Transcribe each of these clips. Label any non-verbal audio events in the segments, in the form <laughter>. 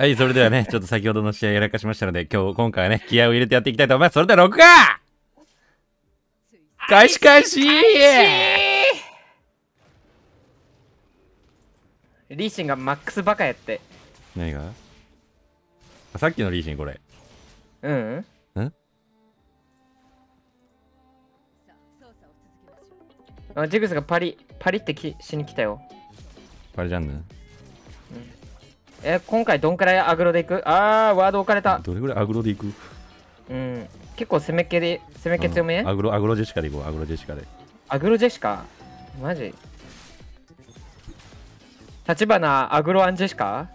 はい、それではね、<laughs> ちょっと先ほどの試合やらかしましたので、今日、今回はね、気合を入れてやっていきたいと思います。それでは、録画開始開始リーシンがマックスバカやって。何が？あさっきのリーシン、これ。うんん？あジグスがパリ、パリってきしに来たよ。パレジャンヌ？え、今回どんくらいアグロでいく？あー、ワード置かれた。どれぐらいアグロでいく？うん。結構攻めっ気で、攻めっ気強め、うんアグロ、アグロジェシカでいこう、アグロジェシカで。アグロジェシカ？マジ？立花アグロアンジェシカ？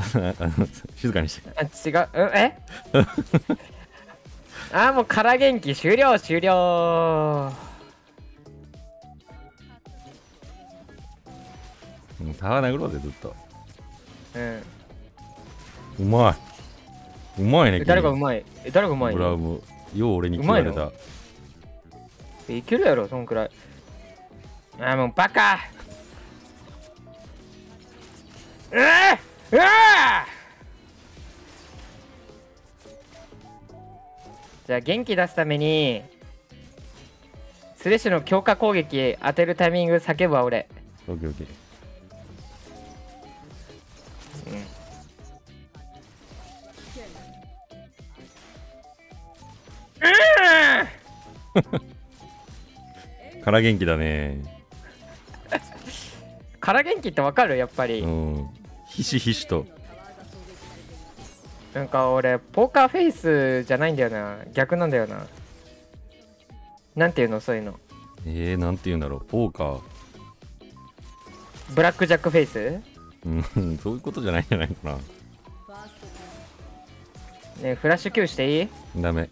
<laughs> 静かにして。あ、違う。うんえ？<laughs> あー、もう空元気終了終了うんタワー殴ろうぜ、ずっと。うん。うまい。うまいね、え誰がう君まい？え、誰がうまいブラウム。よう俺に聞かれた。えいけるやろ、そんくらい。あー、もうバカうわうわじゃあ元気出すためにスレッシュの強化攻撃当てるタイミング叫ぶわ俺オッケーオッケー。<laughs> から元気だね。から元気ってわかる？やっぱり、うん。ひしひしと。なんか俺ポーカーフェイスじゃないんだよな逆なんだよななんていうの？そういうのえー、なんて言うんだろう。ポーカー。ブラックジャックフェイス？うん、そういうことじゃないんじゃないかな。ねえフラッシュ Q していい？ダメ。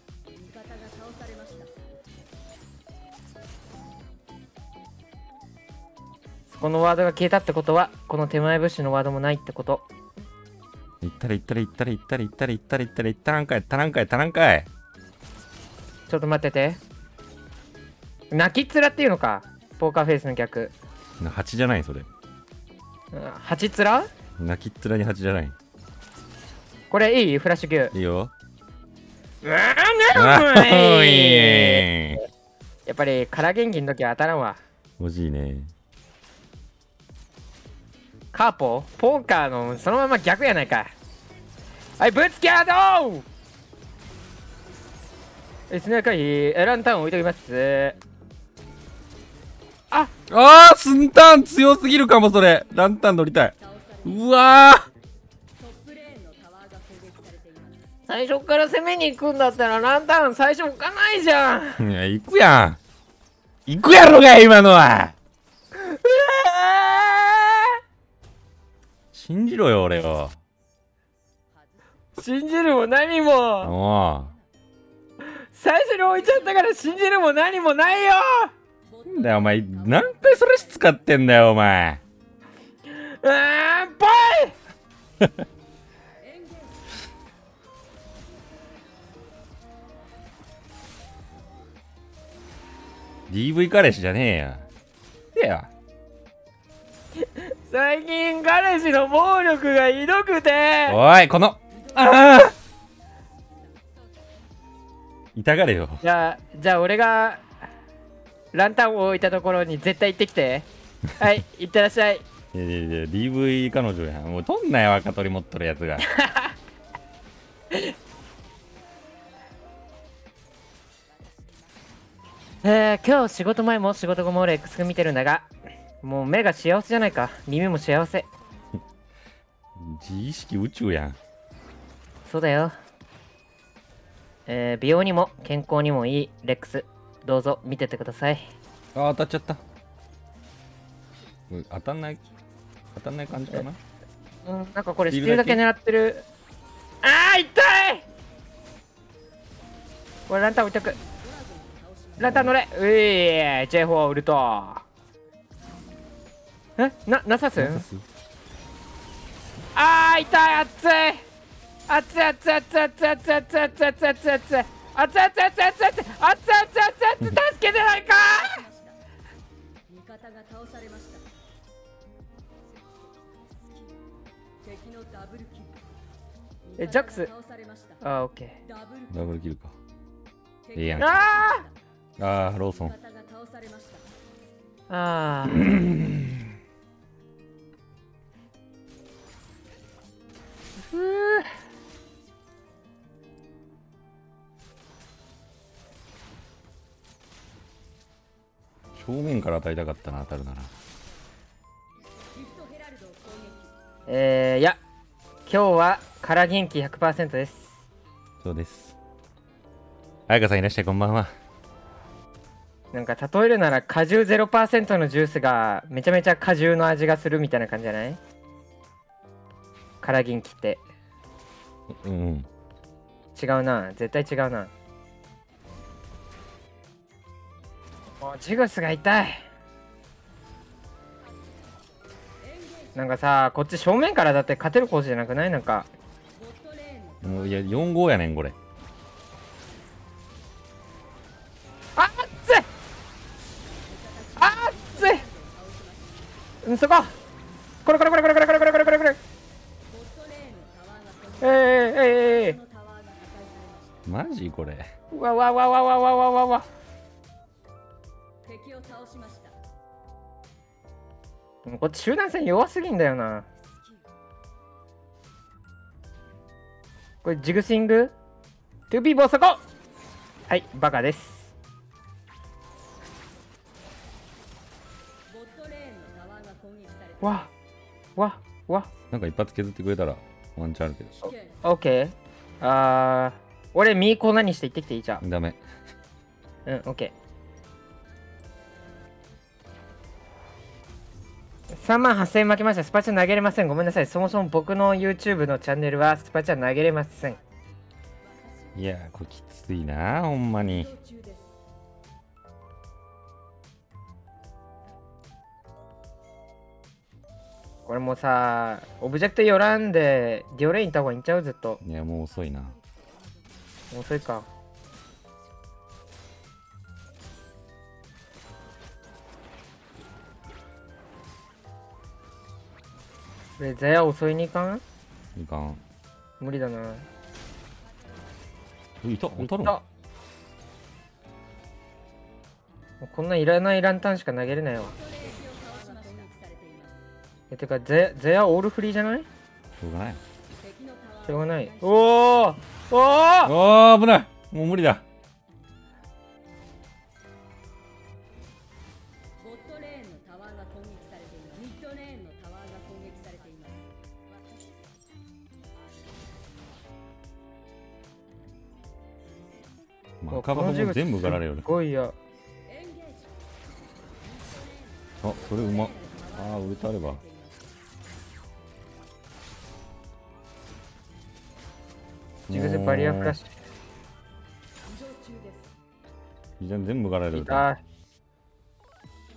このワードが消えたってことはこの手前ブッシュのワードもないってこと行ったら行ったら行ったら行ったら行ったら行ったら行ったら行ったらんかい、たらんかい、たらんかい。ちょっと待ってて泣きっ面っていうのか？ポーカーフェイスの逆な蜂じゃないそれ。うん蜂面？泣きっ面に蜂じゃない。これいい？フラッシュ Q いいよ。うわあーねおいいやっぱり空元気の時は当たらんわ欲しいね。カーポポーカーのそのまま逆やないかはいぶつけあどうえスネーカーエランタン置いときますああー、スンタン強すぎるかも、それ。ランタン乗りたい。うわ最初から攻めに行くんだったらランタン最初置かないじゃんー。いや、行くやん。行くやろが、今のは。信じろよ、俺を。信じるも何もお最初に置いちゃったから信じるも何もないよう。なんだよ、お前。何回それ使ってんだよ、お前。うーんぽい <laughs> DV 彼氏じゃねえや。いや。最近彼氏の暴力がひどくておい、この、ああ痛がれよ。じゃあじゃあ俺がランタンを置いたところに絶対行ってきて <laughs> はい行ってらっしゃいいやいやいや、DV 彼女やん。もう取んなよ、赤鳥持っとるやつが。<laughs> えー、今日仕事前も仕事後もレックス見てるんだがもう目が幸せじゃないか。耳も幸せ。自意識宇宙やん。そうだよ。えー、美容にも健康にもいい。レックス。どうぞ見ててください。あー、当たっちゃった。うん当たんない、当たんない感じかな？うんなんかこれスティールだけ？スティールだけ狙ってる。あー痛い！これランタン置いとく。ランタン乗れ。うい J4 ウルトえ？な、なさす？あー痛い熱い。熱い熱い熱い熱い熱い熱い熱い熱い熱い熱い熱い熱い熱い熱い熱い熱い助けてないか味方が倒されましたえジャックスあーオッケダブルキルかええやんーああーローソンーあーふう正面から当たりたかったな当たるなら。えー、いや今日は空元気100%です。そうです。彩香さんいらっしゃいこんばんは。なんか例えるなら果汁0%のジュースがめちゃめちゃ果汁の味がするみたいな感じじゃない空元気って。うんうん。違うな。絶対違うな。もうジグスが痛い。なんかさこっち正面からだって勝てるコースじゃなくない？なんか。もういや4号やねんこれ。あっつい！あっつい！うんそこ！これこれこれこれこれこれこれこれこれこれえー、えー、えー、えマジこれ。わわわわわわわわわ。敵を倒しました。こっち集団戦弱すぎんだよな。これジグスイング？トゥーピーボーそこはいバカです。わわわ。なんか一発削ってくれたらワンチャンあるけどオッケーあー俺ミーコ何して行ってきていいじゃんダメうん、オッケー。3万8000円負けました。スパチャ投げれません。ごめんなさい。そもそも僕の YouTube のチャンネルはスパチャ投げれません。いやーこれきついなほんまに移動中です。これもさ、オブジェクト寄らんで、ディオレイン行った方がいいんちゃう？ずっと。いやもう遅いな遅いか。これ、ザヤ遅いにいかん？いかん無理だな。えいた？いったもうこんないらないランタンしか投げれないわ。えてかゼゼアオールフリーじゃない？しょうがないしょうがないおーおおおお危ないもう無理だマカバコも全部がられるね。すいや。あ、それうまっ。ああ、ウルトあれば。ジグズバリアフラッシ。ュじゃ全部がられュ。る。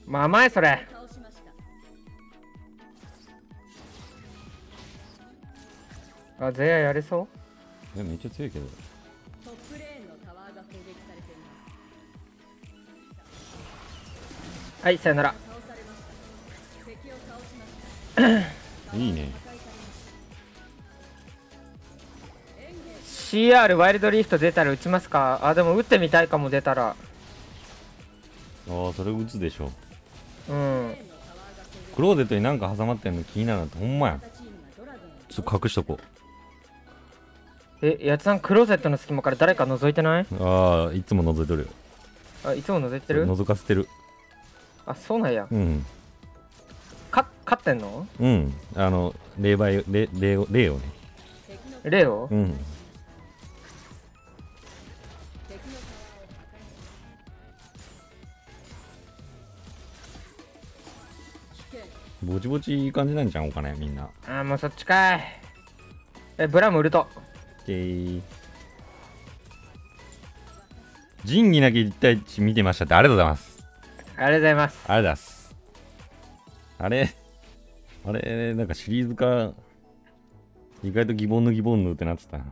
まあ甘いそれ。あ、ゼアやれそいやめっちゃ強いけどトップレーンのタワーが攻撃されています。うはい、さよなら。いいね CR ワイルドリフト出たら撃ちますか？あ、でも撃ってみたいかも出たら。ああそれ打つでしょ。うん。クローゼットになんか挟まってんの気になるなってほんまやちょっと隠しとこえ、やつさんクローゼットの隙間から誰か覗いてない？うああいつも覗いとるよ。あ、いつも覗いてる？覗かせてる。あ、そうなんや。うん。か、勝ってんの？うん。あの霊媒霊霊を霊をね。敵のレオうんぼちぼちいい感じなんじゃんお金みんなあー、もうそっちかい。え、ブラムウルト。でー仁義なき一対一見てましたってありがとうございますありがとうございます。ありがとうございますあれあれなんかシリーズ化意外と疑問の疑問のってなってたな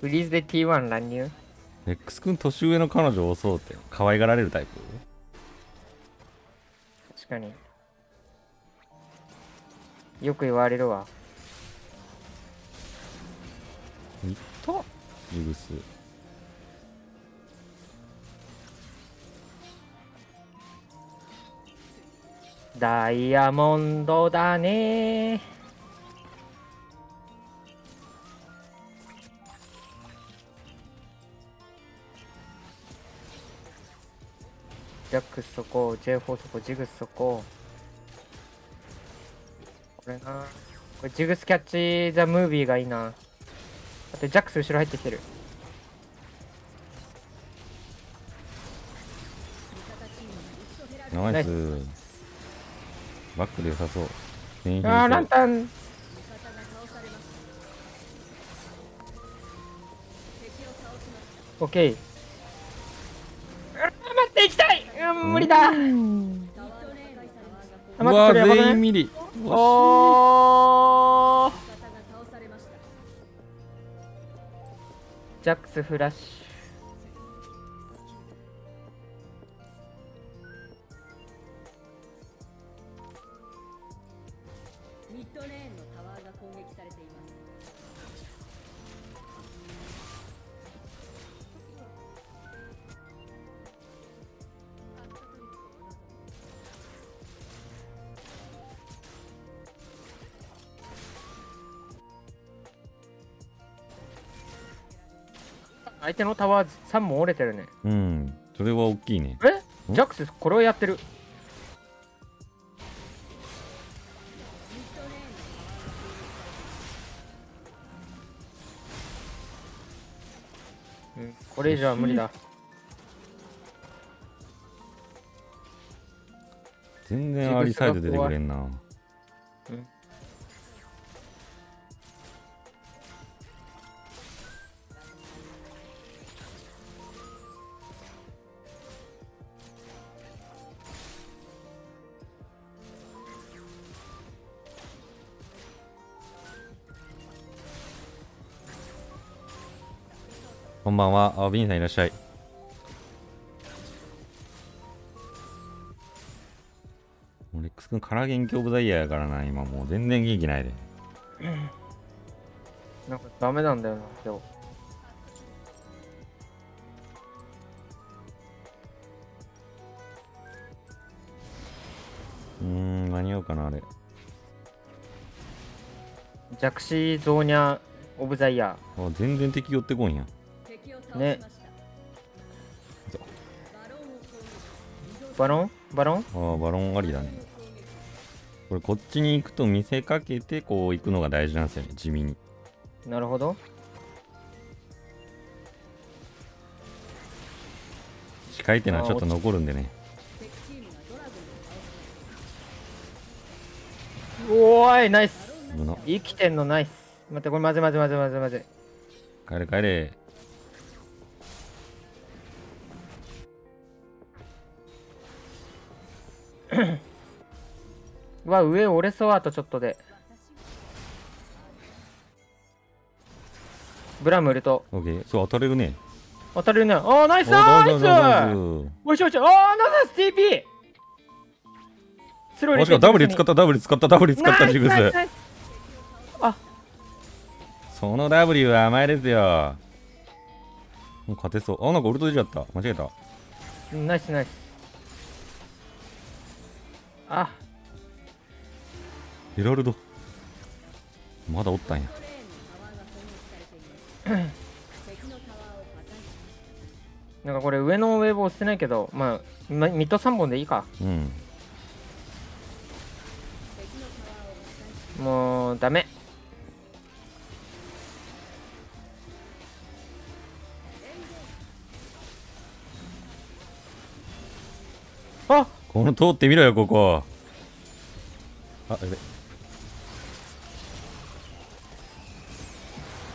フリーズで T1 乱入？君年上の彼女を襲うって可愛がられるタイプ？確かに。よく言われるわ。いった？ジグス。ダイヤモンドだねジャックスそこ、J4 そこ、ジグスそこ。これな。これジグスキャッチザムービーがいいな。だってジャックス後ろ入ってきてる。ナイスバックで良さそうあー、ランタン。オッケー。無理だ。うわ全員ミリ。おジャックスフラッシミ相手のタワー3本折れてるね。うんそれは大きいねえ？ジャックスこれをやってる？うん、これ以上は無理だ。全然アリサイド出てくれんなこんばんは。あビンさんいらっしゃい。もうレックス君から元気オブザイヤーやからな。今もう全然元気ないで。なんかダメなんだよな、今日。うーん間に合うかなあれ。弱視ゾーニャオブザイヤあ全然敵寄ってこんや。敵を倒しました、ねバロン？バロン？バロンあーバロンありだねこれこっちに行くと見せかけてこう行くのが大事なんですよね地味になるほど。近いってのはちょっと残るんでねおーい、ナイス。生きてんのナイス。待って、これまずいまずいまずいまずいまずい。帰れ帰れう <laughs> わ、上折れそう、あとちょっとで。ブラム売ると。オッケーそう当たれるね当たるね。あー、ナイスおナイスおいしょおいしょ。あー、ナイス TP! スローもしかダブル使ったダブル使ったダブル使ったジグスあ、その W は甘いですよもう勝てそうあなんかウルト出ちゃった間違えたうんナイスナイス。あ、ヘラルド。まだおったんや。<coughs> なんかこれ上のウェーブ押してないけど、まあ、まミッド3本でいいか。うん。もう、ダメ。あこの通ってみろよここ。あやべ。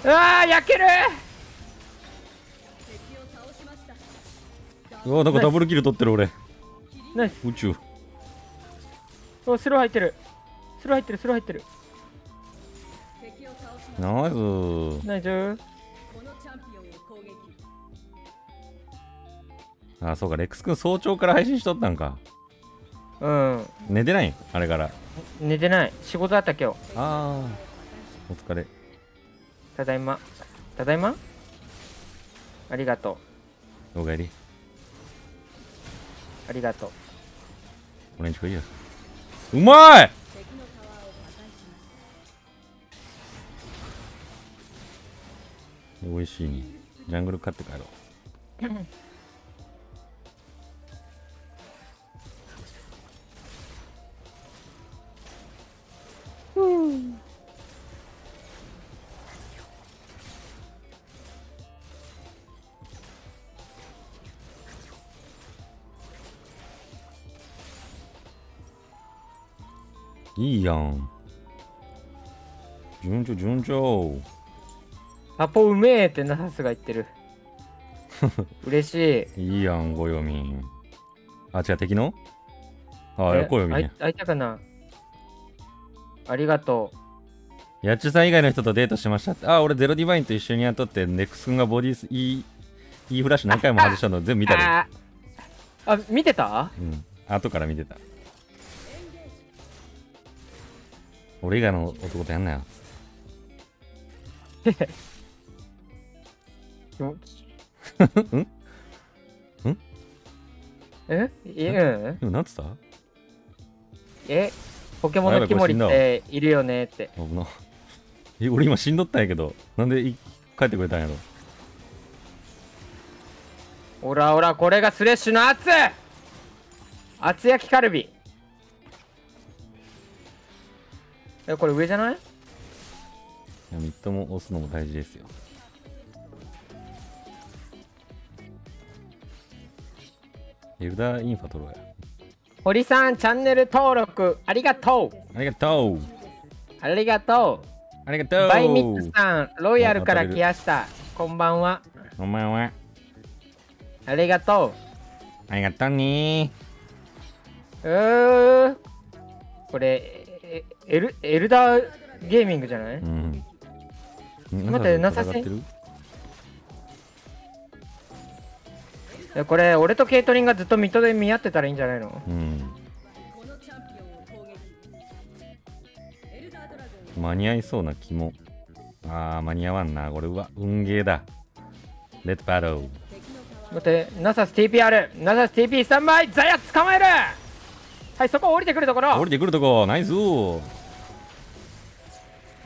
うわー焼ける！うわなんかダブルキル取ってる俺。ナイス。宇宙。おスロー入ってる。スロー入ってるスロー入ってる。ナイス。大丈夫このチャンピオンを攻撃あそうかレックス君早朝から配信しとったんかうん。寝てない？んあれから。寝てない。仕事だった今日。ああお疲れ。ただいま。ただいま？ありがとおかえり。うありがとう。オレンジ食いやうまい！美味しいね。ジャングル買って帰ろう <laughs> いいやん順調順調アポうめえってナサスが言ってる <laughs> 嬉しいいいやん、ご読み。あ、違う、敵の？あ、え横読みね。あいたかな？ありがとやっちさん以外の人とデートしました。あ、俺ゼロディバインと一緒にやっとって、ネックス君がボディス、いい、いいフラッシュ何回も外したの全部見うたで。あ見てた？うん。後から見てた。俺以外の男とやんなよ。気持ち。<laughs> ん？ん？え？いうんでもなんつった？え？ポケモンのキモリっているよねって。危な。え、俺今死んどったんやけど、なんでい帰ってくれたんやろ？おらおらこれがスレッシュの圧！厚焼きカルビえこれ上じゃない？いやミッドも押すのも大事ですよ。エルダーインファ取ろうや。堀さんチャンネル登録ありがとう。ありがとう。ありがとありがとう。うバイミックスさんロイヤルから来やした。こんばんは。お前は。ありがとありがとうね。ううー。これえエルエルダーゲーミングじゃない？うん。待ってなさせこれ俺とケイトリンがずっと水戸で見合ってたらいいんじゃないの？うん。間に合いそうな気も。あー、間に合わんな。これは運ゲーだ。レッドバトル。待ってナサス TP あるナサス TP スタンバイザヤ捕まえるはいそこ降りてくるところ。降りてくるとこ、ナイス。ー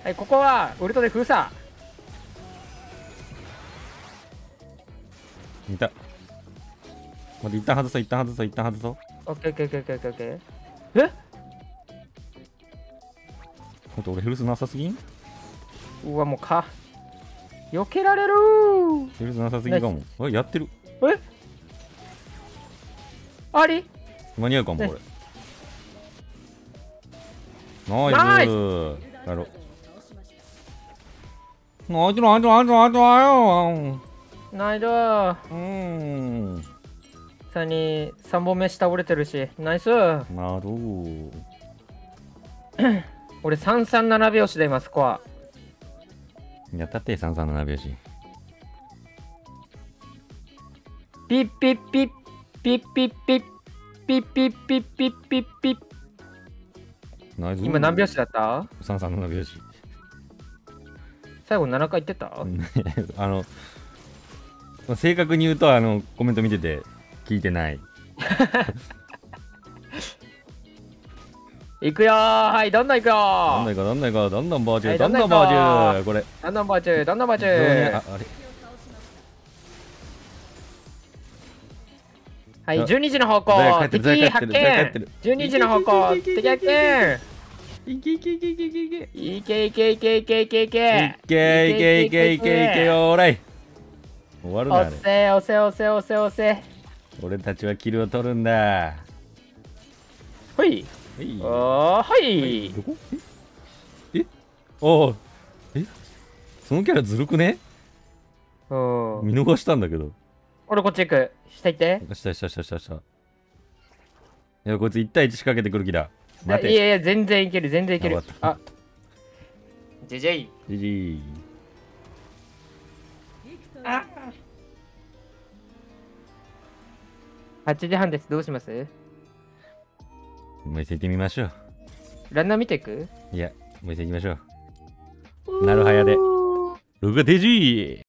はいここはウルトで封鎖。いた。待って、一旦外そう、一旦外そう、一旦外そう。オッケーオッケーオッケーオッケーオッケーえ？待って、俺ヘルスなさすぎん？うわもうか。避けられる。ヘルスなさすぎかも。あ、やってる。え？あり？間に合うかも、ねこれ。ナイナイス。エルダーやろ。ドラゴンを倒しましたナイス。ナイス。ナイス。ナイスナイナイスうん。さに3本目下折れてるし。ナイス。なる。ほ <clears throat> 俺337拍子で今スコア。ど。やったって、337拍子。ピッピッピッピッピッピッピッピッピッピッピッピッナイス今何拍子だった ?337 拍子。最後7回言ってた？うん。<laughs> あの、正確に言うと、あの、コメント見てて、聞いてない。<laughs> いくよー。はいどんどんいくよ。どんどんー行こう、どんどんどんどんバーチュー、はいどんどんバーチュー。これ、どんどんバーチューどんどんバーチュー。あ、あれ？はい12時の方向敵発見る12時の方向敵発見いけいけいけいけいけいけ。いけいけいけいけいけいいけけいけいけいけいけよーらい。終わるな、あおれ。せおせおせおせおせ俺たちはキルを取るんだ。ほいはいおーはいどこええおーえそのキャラずるくねうん見逃したんだけど。俺こっち行く下行ってしたしたしたしたした。いや、こいつ1対1仕掛けてくる気だ。待て。いやいや全然いける全然いけるあジェジェイじじい。ビクトリーあ8時半ですどうします？見せてみましょう。ランナー見てく？いや、見せていきましょう。なるはやで。録画停止